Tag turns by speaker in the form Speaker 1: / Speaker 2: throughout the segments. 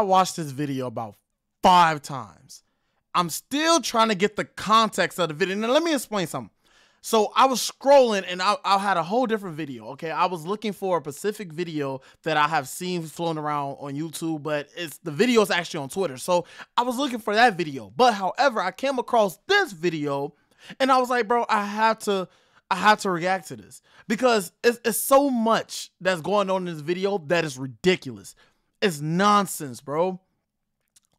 Speaker 1: watched this video about five times. I'm still trying to get the context of the video. Now, let me explain something. So I was scrolling and I, I, had a whole different video. Okay, I was looking for a specific video that I have seen floating around on YouTube, but it's the video is actually on Twitter. So I was looking for that video. But however, I came across this video and I was like, bro, I have to I have to react to this because it's, it's so much that's going on in this video that is ridiculous. It's nonsense, bro.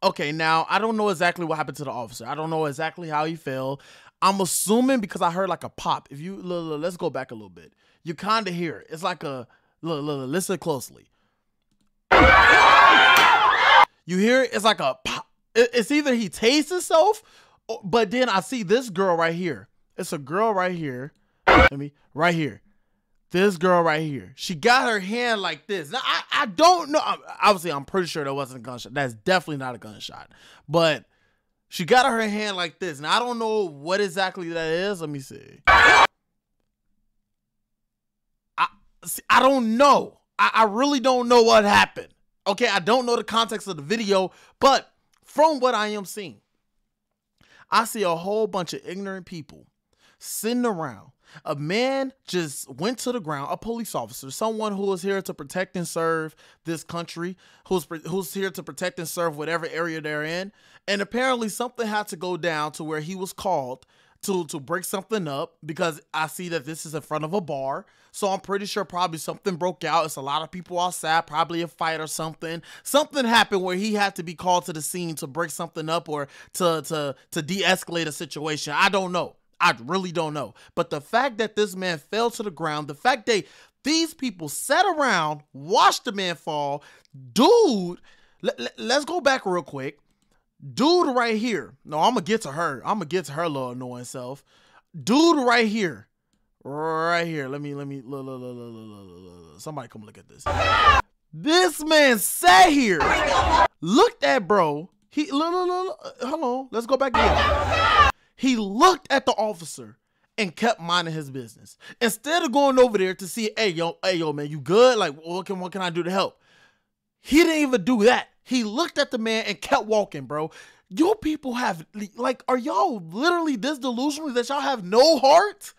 Speaker 1: Okay, now I don't know exactly what happened to the officer. I don't know exactly how he fell. I'm assuming because I heard like a pop. If you look, look, let's go back a little bit. You kind of hear it. It's like a look, look, listen closely. You hear it? It's like a pop. It's either he tases himself, but then I see this girl right here. It's a girl right here. Let me right here. This girl right here. She got her hand like this. Now I, I don't know. Obviously, I'm pretty sure that wasn't a gunshot. That's definitely not a gunshot. But she got her hand like this. And I don't know what exactly that is. Let me see. I, see, I don't know. I, I really don't know what happened. Okay, I don't know the context of the video, but from what I am seeing, I see a whole bunch of ignorant people sitting around a man just went to the ground, a police officer, someone who is here to protect and serve this country, who's who's here to protect and serve whatever area they're in. And apparently something had to go down to where he was called to to break something up because I see that this is in front of a bar. So I'm pretty sure probably something broke out. It's a lot of people outside, probably a fight or something. Something happened where he had to be called to the scene to break something up or to to to de-escalate a situation. I don't know. I really don't know. But the fact that this man fell to the ground, the fact that these people sat around, watched the man fall, dude, let, let, let's go back real quick. Dude right here. No, I'm to get to her. I'm to get to her little annoying self. Dude right here. Right here. Let me, let me, look, look, look, look, look, look, somebody come look at this. This man sat here, looked at bro. He, look, look, look, hold on. Let's go back again. He looked at the officer and kept minding his business. Instead of going over there to see, hey, yo, hey, yo, man, you good? Like, what can what can I do to help? He didn't even do that. He looked at the man and kept walking, bro. Your people have like, are y'all literally this delusional that y'all have no heart?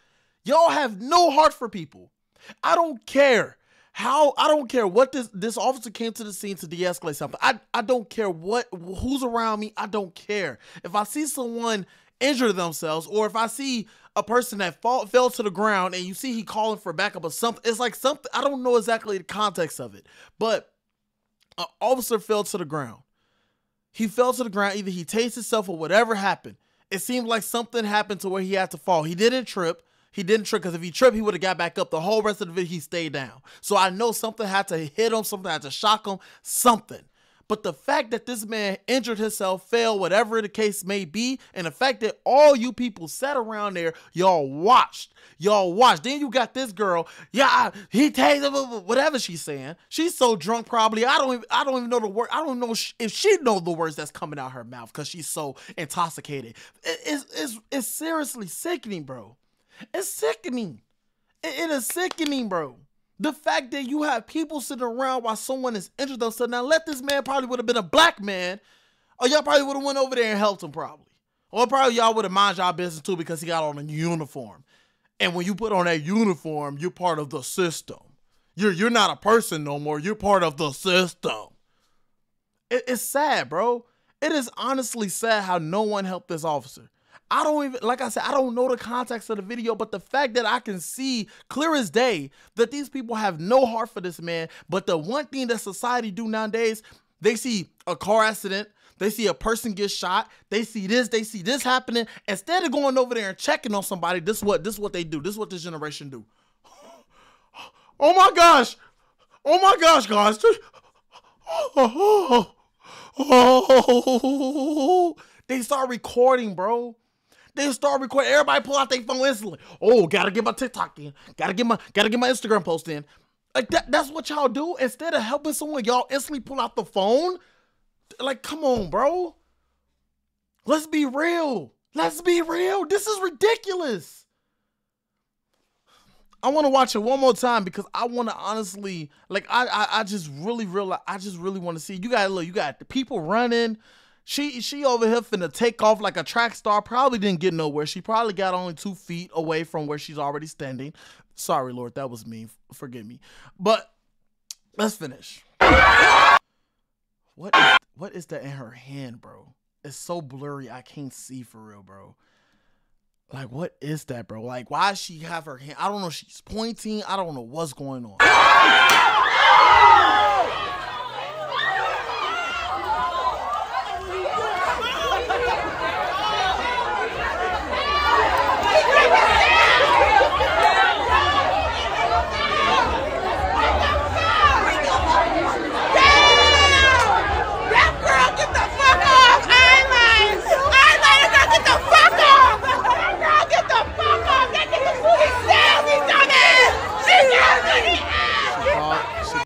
Speaker 1: Y'all have no heart for people. I don't care how I don't care what this this officer came to the scene to de-escalate something. I I don't care what who's around me. I don't care. If I see someone injure themselves, or if I see a person that fall, fell to the ground and you see he calling for backup or something, it's like something, I don't know exactly the context of it, but an officer fell to the ground. He fell to the ground, either he tased himself or whatever happened. It seemed like something happened to where he had to fall. He didn't trip. He didn't trip because if he tripped, he would have got back up. The whole rest of the video, he stayed down. So I know something had to hit him, something had to shock him, something. But the fact that this man injured himself, fell, whatever the case may be, and the fact that all you people sat around there, y'all watched. Y'all watched. Then you got this girl, yeah, he takes whatever she's saying. She's so drunk, probably. I don't even I don't even know the word. I don't know if she know the words that's coming out her mouth because she's so intoxicated. It's, it's, it's seriously sickening, bro. It's sickening. it, it is sickening, bro. The fact that you have people sitting around while someone is injured themselves. Now, let this man probably would have been a black man, or y'all probably would have went over there and helped him probably. Or probably y'all would have mind y'all business too because he got on a uniform. And when you put on that uniform, you're part of the system. You're you're not a person no more. You're part of the system. It, it's sad, bro. It is honestly sad how no one helped this officer. I don't even, like I said, I don't know the context of the video, but the fact that I can see clear as day that these people have no heart for this man. But the one thing that society do nowadays, they see a car accident, they see a person get shot, they see this, they see this happening. Instead of going over there and checking on somebody, this is what this is what they do. This is what this generation do. Oh my gosh. Oh my gosh, guys. Oh, oh, they start recording, bro. They start recording. Everybody pull out their phone instantly. Oh, gotta get my TikTok in. Gotta get my gotta get my Instagram post in. Like that, that's what y'all do. Instead of helping someone, y'all instantly pull out the phone. Like, come on, bro. Let's be real. Let's be real. This is ridiculous. I want to watch it one more time because I want to honestly, like, I, I, I just really realize, I just really want to see. You got look, you got the people running. She, she over here finna take off like a track star. Probably didn't get nowhere. She probably got only two feet away from where she's already standing. Sorry, Lord, that was me. Forgive me. But let's finish. What is, what is that in her hand, bro? It's so blurry. I can't see for real, bro. Like, what is that, bro? Like, why does she have her hand? I don't know. She's pointing. I don't know what's going on.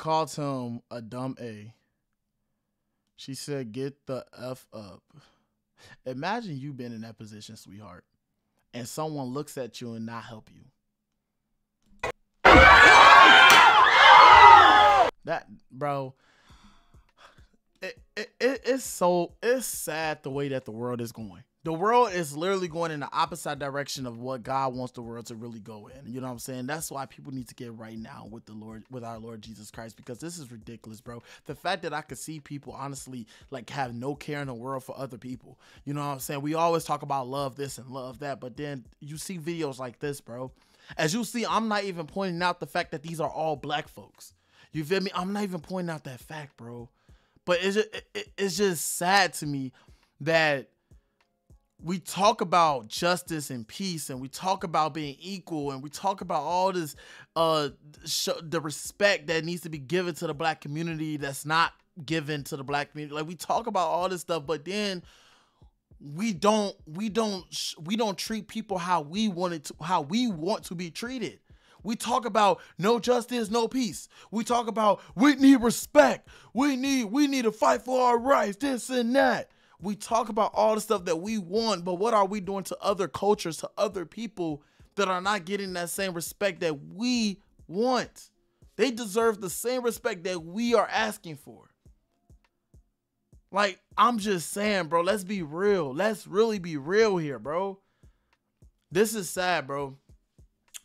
Speaker 1: Called him a dumb A. She said, "Get the f up." Imagine you been in that position, sweetheart, and someone looks at you and not help you. That, bro, it, it, it it's so it's sad the way that the world is going the world is literally going in the opposite direction of what God wants the world to really go in. You know what I'm saying? That's why people need to get right now with the Lord, with our Lord Jesus Christ, because this is ridiculous, bro. The fact that I could see people honestly like have no care in the world for other people. You know what I'm saying? We always talk about love this and love that, but then you see videos like this, bro. As you see, I'm not even pointing out the fact that these are all black folks. You feel me? I'm not even pointing out that fact, bro. But it's just, it, it's just sad to me that we talk about justice and peace and we talk about being equal and we talk about all this uh sh- the respect that needs to be given to the black community that's not given to the black community like we talk about all this stuff but then we don't we don't we don't treat people how we want it to how we want to be treated we talk about no justice, no peace. We talk about we need respect. We need we need to fight for our rights, this and that we talk about all the stuff that we want, but what are we doing to other cultures, to other people that are not getting that same respect that we want? They deserve the same respect that we are asking for. Like, I'm just saying, bro, let's be real. Let's really be real here, bro. This is sad, bro.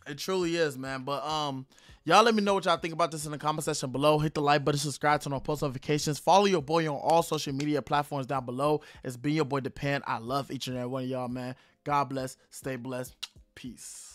Speaker 1: It truly is, man. But um, y'all let me know what y'all think about this in the comment section below. Hit the like button, subscribe, turn on post notifications. Follow your boy on all social media platforms down below. It's been your boy Depend. I love each and every one of y'all, man. God bless. Stay blessed. Peace.